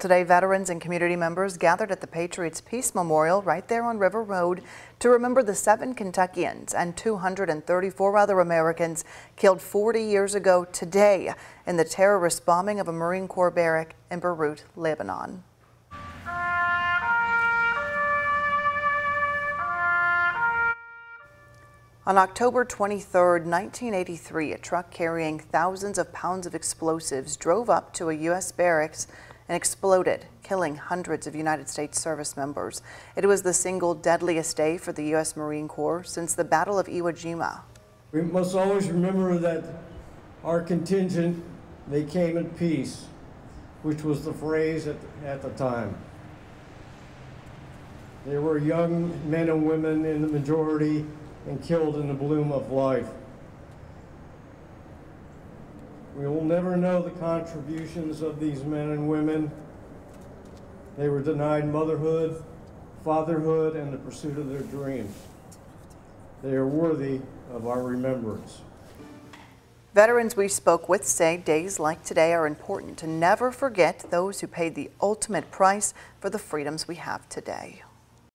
Today, veterans and community members gathered at the Patriots Peace Memorial right there on River Road to remember the seven Kentuckians and 234 other Americans killed 40 years ago today in the terrorist bombing of a Marine Corps barrack in Beirut, Lebanon. On October 23, 1983, a truck carrying thousands of pounds of explosives drove up to a U.S. barracks and exploded, killing hundreds of United States service members. It was the single deadliest day for the U.S. Marine Corps since the Battle of Iwo Jima. We must always remember that our contingent, they came in peace, which was the phrase at, at the time. They were young men and women in the majority and killed in the bloom of life. We will never know the contributions of these men and women. They were denied motherhood, fatherhood, and the pursuit of their dreams. They are worthy of our remembrance. Veterans we spoke with say days like today are important to never forget those who paid the ultimate price for the freedoms we have today.